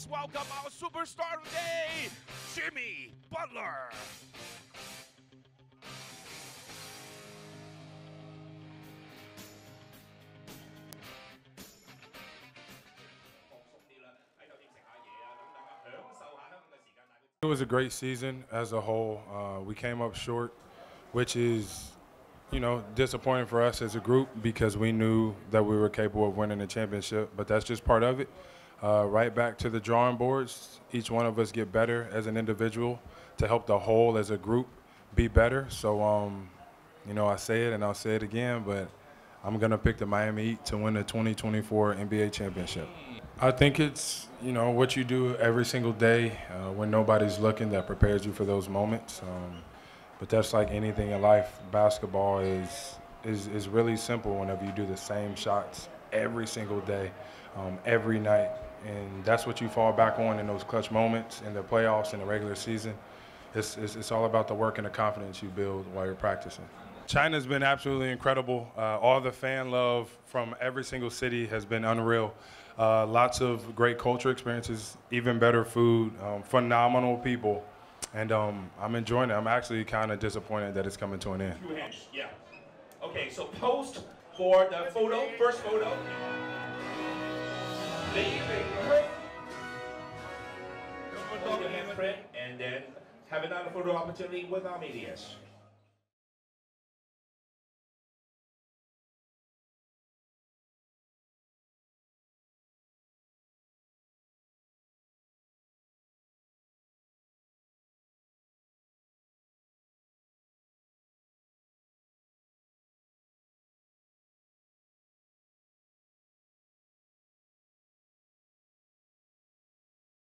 please welcome our superstar today, Jimmy Butler. It was a great season as a whole. Uh, we came up short, which is, you know, disappointing for us as a group because we knew that we were capable of winning the championship. But that's just part of it. Uh, right back to the drawing boards. Each one of us get better as an individual to help the whole as a group be better. So, um, you know, I say it and I'll say it again, but I'm gonna pick the Miami Heat to win the 2024 NBA championship. I think it's you know what you do every single day uh, when nobody's looking that prepares you for those moments. Um, but that's like anything in life. Basketball is is is really simple whenever you do the same shots every single day, um, every night, and that's what you fall back on in those clutch moments in the playoffs in the regular season. It's, it's, it's all about the work and the confidence you build while you're practicing. China's been absolutely incredible. Uh, all the fan love from every single city has been unreal. Uh, lots of great culture experiences, even better food, um, phenomenal people, and um, I'm enjoying it. I'm actually kind of disappointed that it's coming to an end. Two hands, yeah. Okay, so post for the photo, first photo. Leave it. Hold your handprint and then have another photo opportunity with our medias.